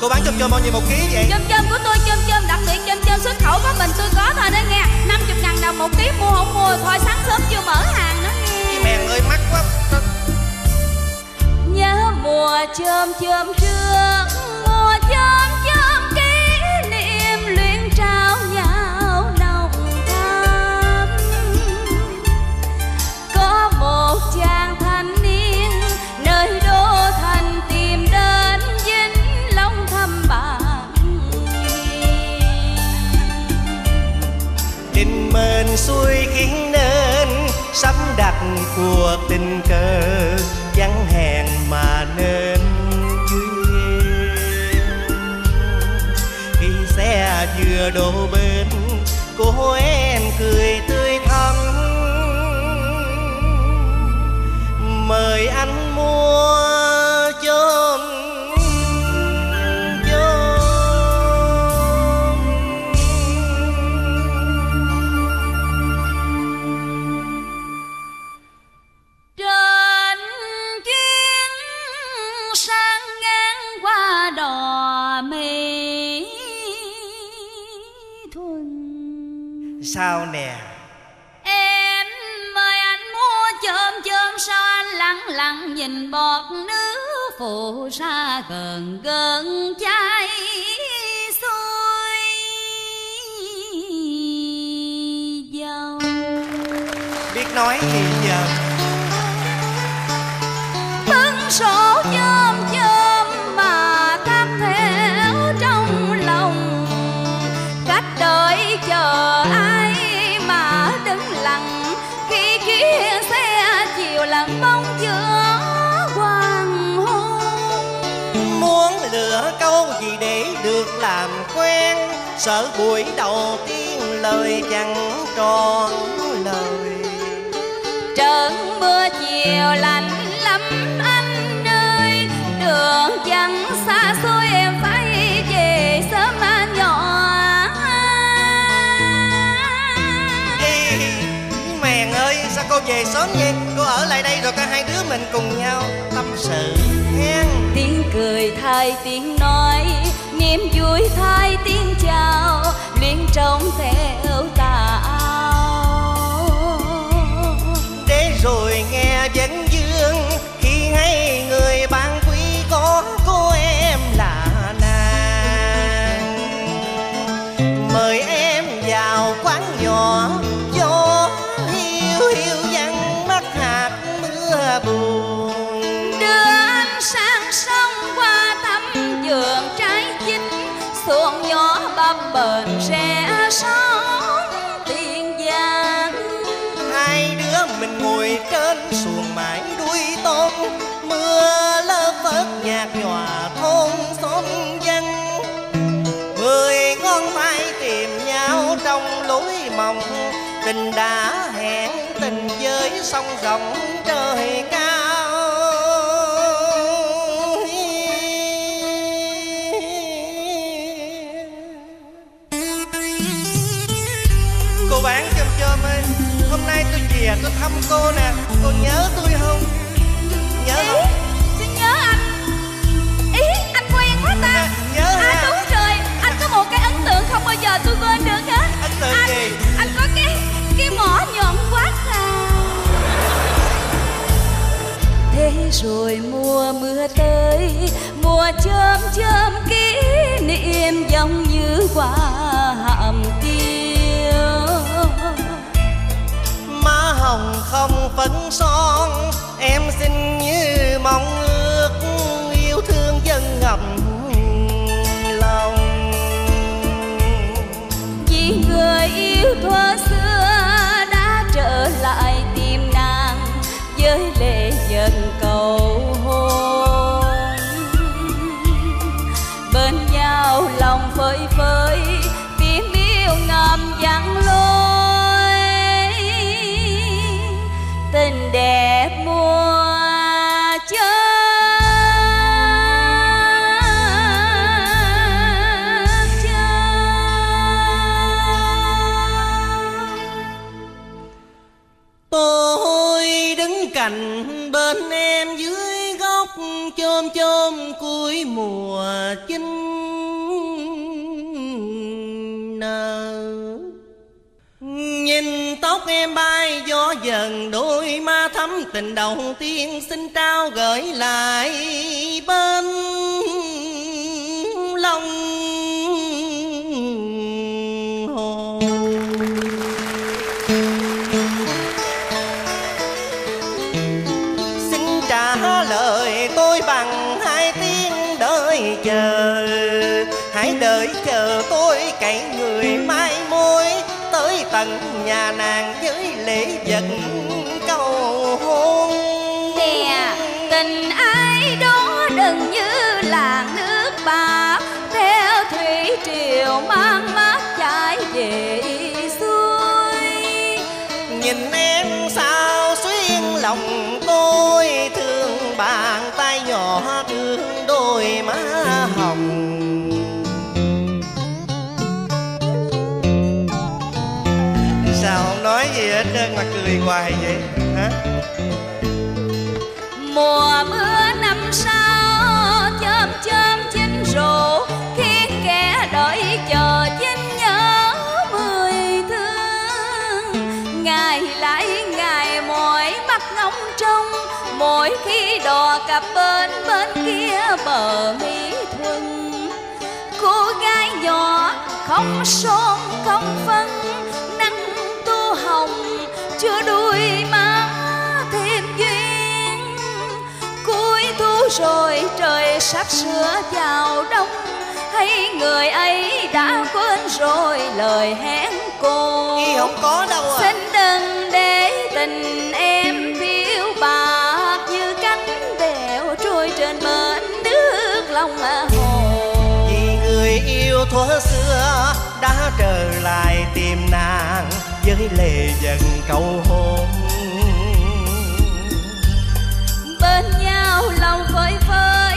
Cô bán chôm chôm bao nhiêu một ký vậy? Chôm chôm của tôi chôm chôm đặc biệt chôm chôm xuất khẩu có mình tôi có thôi đó nghe. 50 ngàn đồng một ký mua không mua Thôi sáng sớm chưa mở hàng đó nghe. Mèn ơi mắc quá. Nhớ mùa chôm chôm trước Mùa chôm xuôi khiến nên Sắp đặt cuộc tình cờ, Chẳng hẹn mà nên duyên. Khi xe vừa đổ bên Cô Sao nè? Em mời anh mua chôm chôm sao anh lặng lặng nhìn bọt nước phù sa gần gần chai xuôi. Dầu Biết nói gì giờ? bưng sổ lựa câu gì để được làm quen? Sợ buổi đầu tiên lời chẳng tròn lời. Trận mưa chiều lạnh lắm anh ơi. Đường chẳng xa xôi em phải về sớm anh nhỏ. Ê, Mèn ơi sao cô về sớm vậy? Cô ở lại đây rồi cả hai đứa mình cùng nhau tâm sự cười thay tiếng nói niềm vui thay tiếng chào liền trong theo ta. Trên xuồng mãi đuôi tôm. Mưa lơ phớt nhạt nhòa thôn xóm dân. Mười ngón tay tìm nhau trong lối mộng Tình đã hẹn tình với sông rộng trời cao. Tôi thăm cô nè. Cô nhớ tôi không? Nhớ ý? không? xin nhớ anh. Ý anh quen quá ta. Nhớ à ha. đúng rồi. Anh có một cái ấn tượng không bao giờ tôi quên được hết. Ấn tượng anh, gì? anh có cái cái mỏ nhọn quát là thế rồi mùa mưa tới mùa chớm chớm kỷ Má hồng không phấn son Em xinh cành bên em dưới góc chôm chôm cuối mùa chinh nở Nhìn tóc em bay, gió dần đôi ma thắm tình đầu tiên, xin trao gửi lại bên tôi người mai mối Tới tận nhà nàng với lễ vật cầu hôn. Nè, tình ai đó đừng như là nước bạc, theo thủy triều mang gì mà cười hoài vậy, hả? mùa mưa năm sau chớm chớm chín rộ khiến kẻ đợi chờ chín nhớ mười thương ngày lại ngày mỏi mắt ngóng trông, mỗi khi đò cặp bên bên kia bờ mỹ thuận cô gái nhỏ không son không phân rồi trời sắp sửa vào đông. Hay người ấy đã quên rồi lời hẹn cô. Y không có đâu à. Xin đừng để tình em phiêu bạc như cánh bèo trôi trên bến nước lòng hồ. Vì người yêu thuở xưa đã trở lại tìm nàng Với lệ dần cầu bên nhau lòng vơi vơi.